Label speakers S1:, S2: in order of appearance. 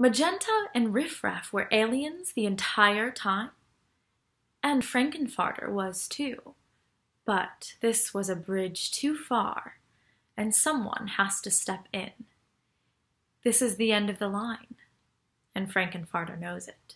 S1: Magenta and Riffraff were aliens the entire time? And Frank-N-Furter was too. But this was a bridge too far, and someone has to step in. This is the end of the line, and Frank-N-Furter knows it.